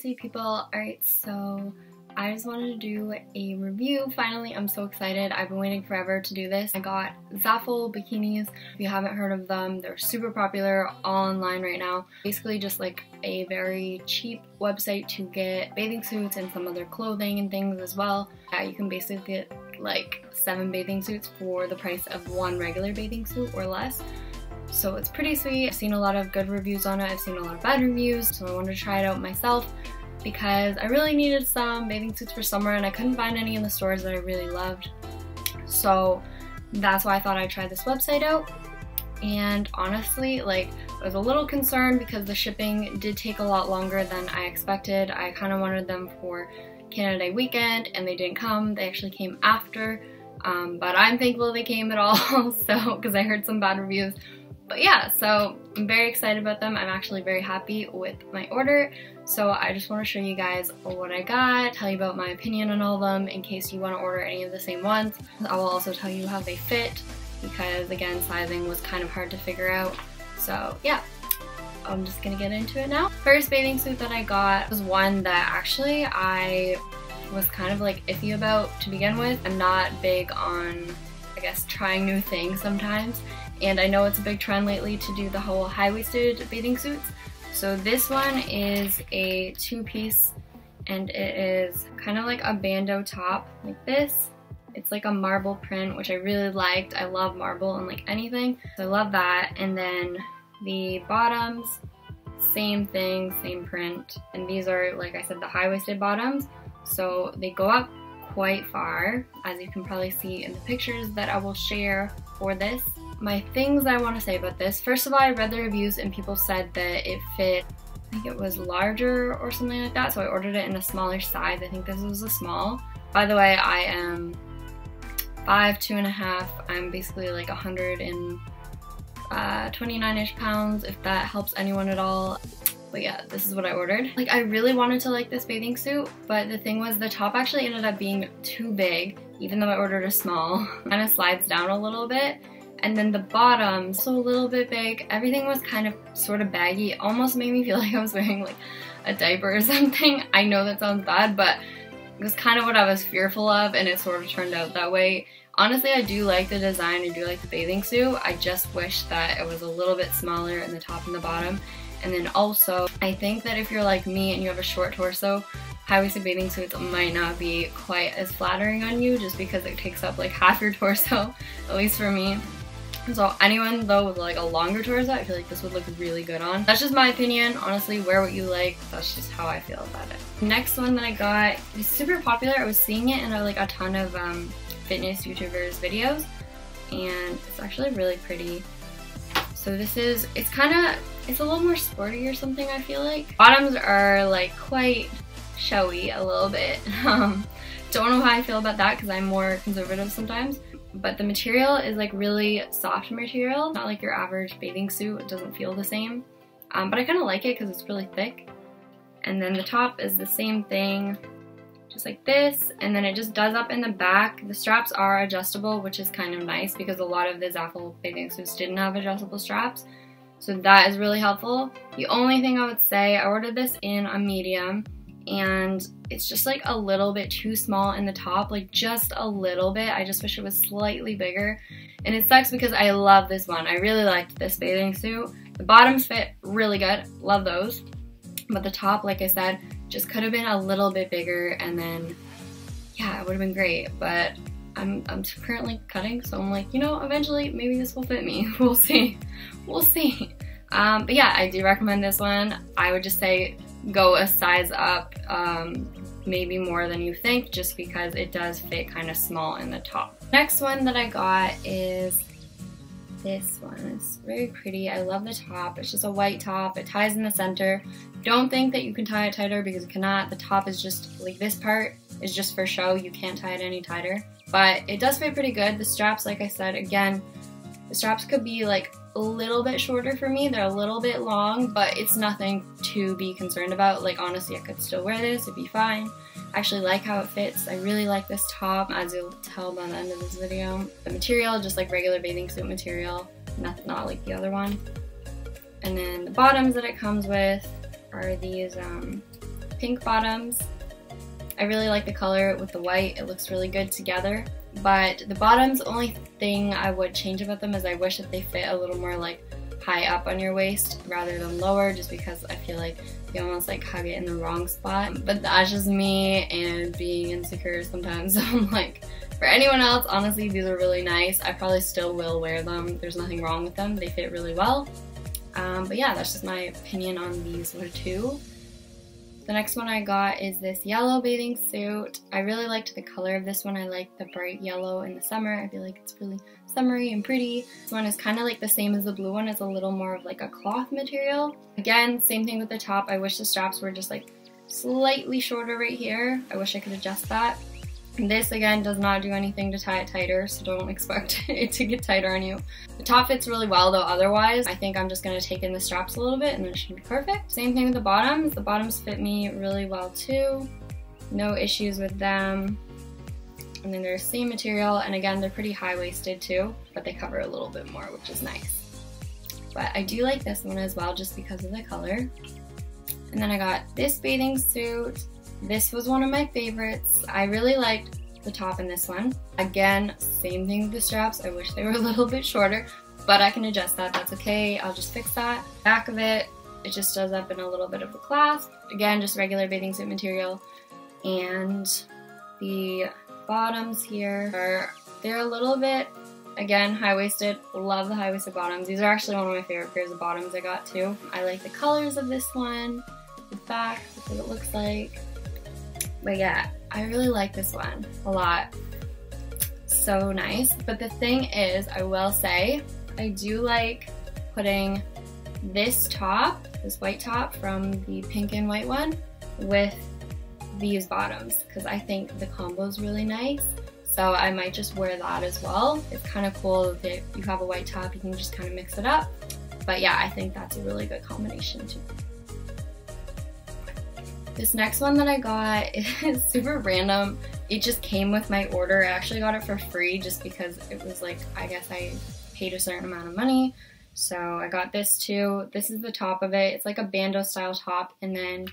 cutesy people. Alright, so I just wanted to do a review. Finally, I'm so excited. I've been waiting forever to do this. I got Zaful bikinis. If you haven't heard of them, they're super popular all online right now. Basically just like a very cheap website to get bathing suits and some other clothing and things as well. Yeah, you can basically get like seven bathing suits for the price of one regular bathing suit or less. So it's pretty sweet. I've seen a lot of good reviews on it. I've seen a lot of bad reviews, so I wanted to try it out myself because I really needed some bathing suits for summer and I couldn't find any in the stores that I really loved. So that's why I thought I'd try this website out. And honestly, like, I was a little concerned because the shipping did take a lot longer than I expected. I kind of wanted them for Canada Day weekend and they didn't come. They actually came after. Um, but I'm thankful they came at all, so because I heard some bad reviews but yeah, so I'm very excited about them. I'm actually very happy with my order. So I just want to show you guys what I got, tell you about my opinion on all of them in case you want to order any of the same ones. I will also tell you how they fit because again, sizing was kind of hard to figure out. So yeah, I'm just gonna get into it now. First bathing suit that I got was one that actually I was kind of like iffy about to begin with. I'm not big on, I guess, trying new things sometimes and I know it's a big trend lately to do the whole high-waisted bathing suits. So this one is a two-piece and it is kind of like a bandeau top like this. It's like a marble print, which I really liked. I love marble and like anything. So I love that. And then the bottoms, same thing, same print. And these are, like I said, the high-waisted bottoms. So they go up quite far, as you can probably see in the pictures that I will share for this my things I want to say about this. First of all, I read the reviews and people said that it fit, I think it was larger or something like that, so I ordered it in a smaller size. I think this was a small. By the way, I am five, two and a half. I'm basically like 129-ish uh, pounds, if that helps anyone at all. But yeah, this is what I ordered. Like, I really wanted to like this bathing suit, but the thing was the top actually ended up being too big, even though I ordered a small. kind of slides down a little bit and then the bottom, so a little bit big. Everything was kind of sort of baggy. Almost made me feel like I was wearing like a diaper or something. I know that sounds bad, but it was kind of what I was fearful of and it sort of turned out that way. Honestly, I do like the design, I do like the bathing suit. I just wish that it was a little bit smaller in the top and the bottom. And then also, I think that if you're like me and you have a short torso, high-waisted bathing suits might not be quite as flattering on you just because it takes up like half your torso, at least for me. So anyone though with like a longer torso, I feel like this would look really good on. That's just my opinion. Honestly, wear what you like. That's just how I feel about it. Next one that I got is super popular. I was seeing it in like a ton of um, fitness YouTubers videos and it's actually really pretty. So this is, it's kind of, it's a little more sporty or something I feel like. Bottoms are like quite showy a little bit. Um, don't know how I feel about that because I'm more conservative sometimes but the material is like really soft material, not like your average bathing suit, it doesn't feel the same. Um, but I kind of like it because it's really thick. And then the top is the same thing, just like this, and then it just does up in the back. The straps are adjustable, which is kind of nice because a lot of the Zaful bathing suits didn't have adjustable straps. So that is really helpful. The only thing I would say, I ordered this in a medium, and it's just like a little bit too small in the top, like just a little bit. I just wish it was slightly bigger. And it sucks because I love this one. I really liked this bathing suit. The bottoms fit really good, love those. But the top, like I said, just could have been a little bit bigger and then, yeah, it would have been great. But I'm, I'm currently cutting, so I'm like, you know, eventually maybe this will fit me. we'll see. We'll see. Um, but yeah, I do recommend this one. I would just say go a size up, um, maybe more than you think, just because it does fit kind of small in the top. Next one that I got is this one. It's very pretty. I love the top. It's just a white top. It ties in the center. Don't think that you can tie it tighter because you cannot. The top is just, like this part is just for show. You can't tie it any tighter. But it does fit pretty good. The straps, like I said, again, the straps could be like a little bit shorter for me. They're a little bit long, but it's nothing to be concerned about. Like honestly, I could still wear this, it'd be fine. I actually like how it fits. I really like this top, as you'll tell by the end of this video. The material, just like regular bathing suit material, not, not like the other one. And then the bottoms that it comes with are these um, pink bottoms. I really like the color with the white. It looks really good together. But the bottoms, only thing I would change about them is I wish that they fit a little more like high up on your waist rather than lower just because I feel like you almost like hug it in the wrong spot. But that's just me and being insecure sometimes. So I'm like, for anyone else, honestly, these are really nice. I probably still will wear them. There's nothing wrong with them. They fit really well. Um, but yeah, that's just my opinion on these two. The next one I got is this yellow bathing suit. I really liked the color of this one. I like the bright yellow in the summer. I feel like it's really summery and pretty. This one is kind of like the same as the blue one. It's a little more of like a cloth material. Again, same thing with the top. I wish the straps were just like slightly shorter right here. I wish I could adjust that. This again does not do anything to tie it tighter, so don't expect it to get tighter on you. The top fits really well though otherwise. I think I'm just going to take in the straps a little bit and then it should be perfect. Same thing with the bottoms. The bottoms fit me really well too. No issues with them. And then they're the same material and again they're pretty high-waisted too, but they cover a little bit more which is nice. But I do like this one as well just because of the color. And then I got this bathing suit. This was one of my favorites. I really liked the top in this one. Again, same thing with the straps. I wish they were a little bit shorter, but I can adjust that. That's okay. I'll just fix that. Back of it, it just does up in a little bit of a clasp. Again, just regular bathing suit material. And the bottoms here are, they're a little bit, again, high-waisted. Love the high-waisted bottoms. These are actually one of my favorite pairs of bottoms I got too. I like the colors of this one, the back, what it looks like. But yeah, I really like this one a lot. So nice. But the thing is, I will say, I do like putting this top, this white top from the pink and white one, with these bottoms because I think the combo is really nice. So I might just wear that as well. It's kind of cool that you have a white top, you can just kind of mix it up. But yeah, I think that's a really good combination too. This next one that I got is super random. It just came with my order. I actually got it for free just because it was like, I guess I paid a certain amount of money. So I got this too. This is the top of it. It's like a bandeau style top and then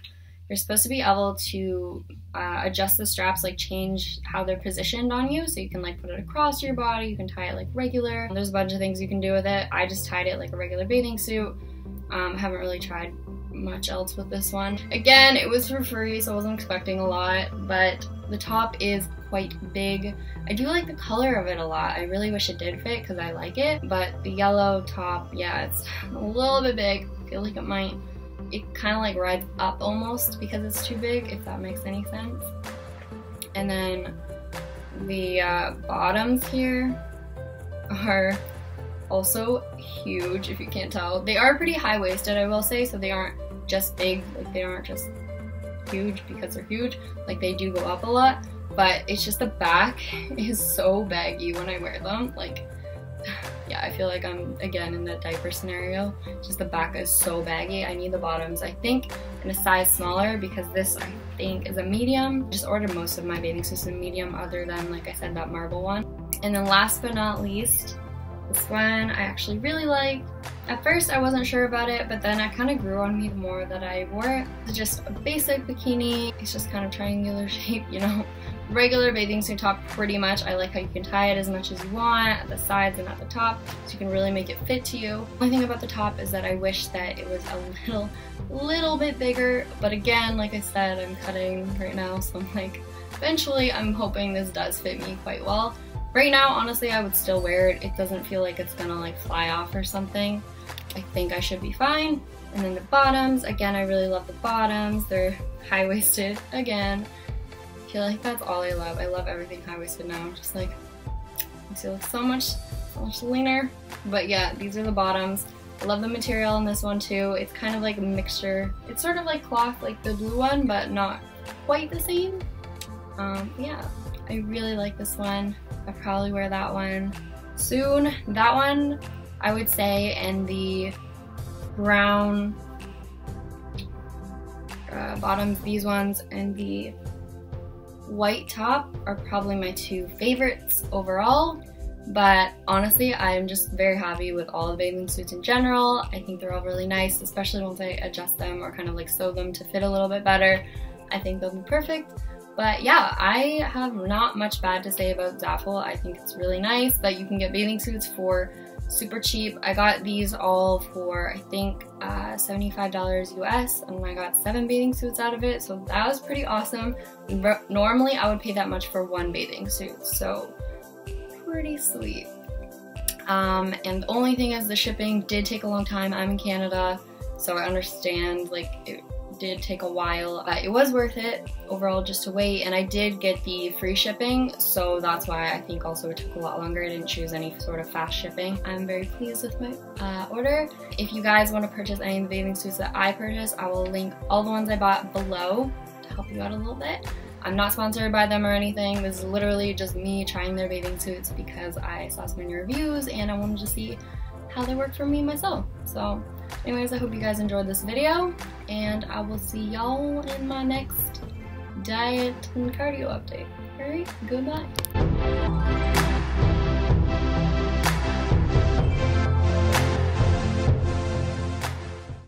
you're supposed to be able to uh, adjust the straps, like change how they're positioned on you. So you can like put it across your body, you can tie it like regular. There's a bunch of things you can do with it. I just tied it like a regular bathing suit. Um, haven't really tried much else with this one. Again, it was for free, so I wasn't expecting a lot, but the top is quite big. I do like the color of it a lot. I really wish it did fit because I like it, but the yellow top, yeah, it's a little bit big. I feel like it might, it kind of like rides up almost because it's too big, if that makes any sense. And then the uh, bottoms here are also huge if you can't tell. They are pretty high-waisted I will say so they aren't just big, like they aren't just huge because they're huge, like they do go up a lot, but it's just the back is so baggy when I wear them, like yeah, I feel like I'm again in the diaper scenario. Just the back is so baggy. I need the bottoms, I think, in a size smaller because this, I think, is a medium. Just ordered most of my bathing suits in medium other than, like I said, that marble one. And then last but not least, this one I actually really like. At first I wasn't sure about it, but then it kind of grew on me the more that I wore it. It's just a basic bikini. It's just kind of triangular shape, you know. Regular bathing suit top pretty much. I like how you can tie it as much as you want at the sides and at the top so you can really make it fit to you. Only thing about the top is that I wish that it was a little, little bit bigger, but again, like I said, I'm cutting right now, so I'm like, eventually I'm hoping this does fit me quite well. Right now, honestly, I would still wear it. It doesn't feel like it's gonna like fly off or something. I think I should be fine. And then the bottoms, again, I really love the bottoms. They're high-waisted again. I feel like that's all I love. I love everything high-waisted now. Just like, makes you look so much, so much leaner. But yeah, these are the bottoms. I love the material in this one too. It's kind of like a mixture. It's sort of like cloth like the blue one, but not quite the same. Um, yeah, I really like this one. I'll probably wear that one soon. That one, I would say, and the brown uh, bottoms, these ones, and the white top are probably my two favorites overall. But honestly, I'm just very happy with all the bathing suits in general. I think they're all really nice, especially once I adjust them or kind of like sew them to fit a little bit better. I think they'll be perfect. But yeah, I have not much bad to say about Zaful. I think it's really nice that you can get bathing suits for super cheap. I got these all for I think uh, $75 US and I got seven bathing suits out of it so that was pretty awesome. Normally I would pay that much for one bathing suit so pretty sweet. Um, and the only thing is the shipping did take a long time. I'm in Canada so I understand like it did take a while, but it was worth it overall just to wait. And I did get the free shipping, so that's why I think also it took a lot longer. I didn't choose any sort of fast shipping. I'm very pleased with my uh, order. If you guys want to purchase any of the bathing suits that I purchased, I will link all the ones I bought below to help you out a little bit. I'm not sponsored by them or anything. This is literally just me trying their bathing suits because I saw so many reviews and I wanted to see how they work for me myself. So anyways, I hope you guys enjoyed this video and I will see y'all in my next diet and cardio update. Alright, goodbye.